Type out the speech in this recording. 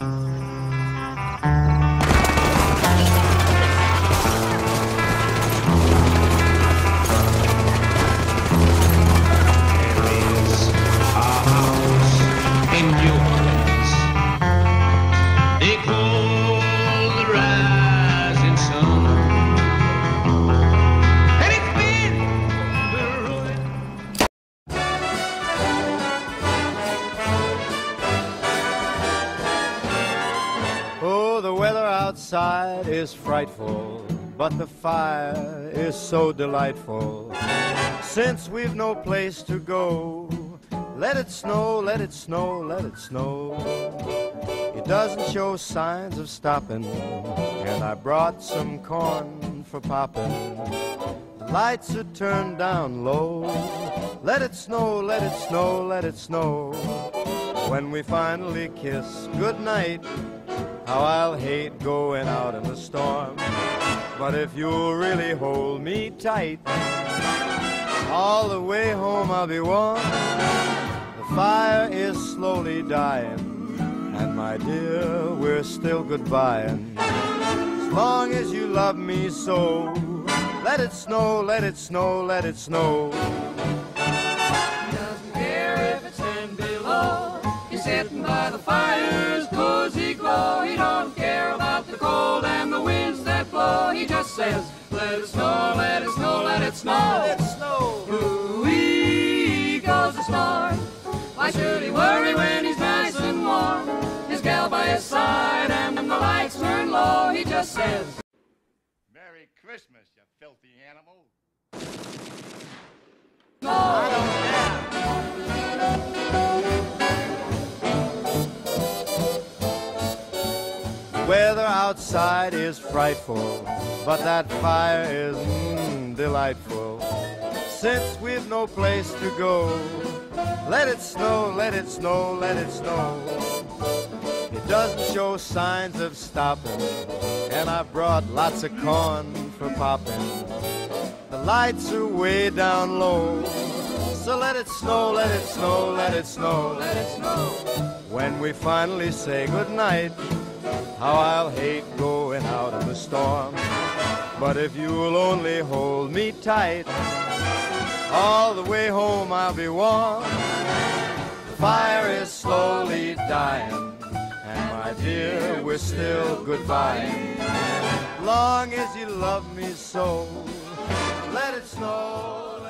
is outside is frightful, but the fire is so delightful. Since we've no place to go, let it snow, let it snow, let it snow. It doesn't show signs of stopping, and I brought some corn for popping. The lights are turned down low. Let it snow, let it snow, let it snow. When we finally kiss goodnight, how I'll hate going out in the storm. But if you'll really hold me tight, all the way home I'll be warm. The fire is slowly dying, and my dear, we're still goodbying. As long as you love me so, let it snow, let it snow, let it snow. Let it snow, let it snow, let it snow. Let it snow. Ooh-wee goes the star. Why should he worry when he's nice and warm? His gal by his side and when the lights turn low, he just says, Merry Christmas, you filthy animal. Snow. I don't Weather outside is frightful, but that fire is mm, delightful. Since we've no place to go, let it snow, let it snow, let it snow. It doesn't show signs of stopping, and I've brought lots of corn for popping. The lights are way down low, so let it snow, let it snow, let it snow, let it snow. When we finally say goodnight, how I'll hate going out in the storm. But if you'll only hold me tight, all the way home I'll be warm. The fire is slowly dying, and my dear, we're still goodbye. Long as you love me so, let it snow.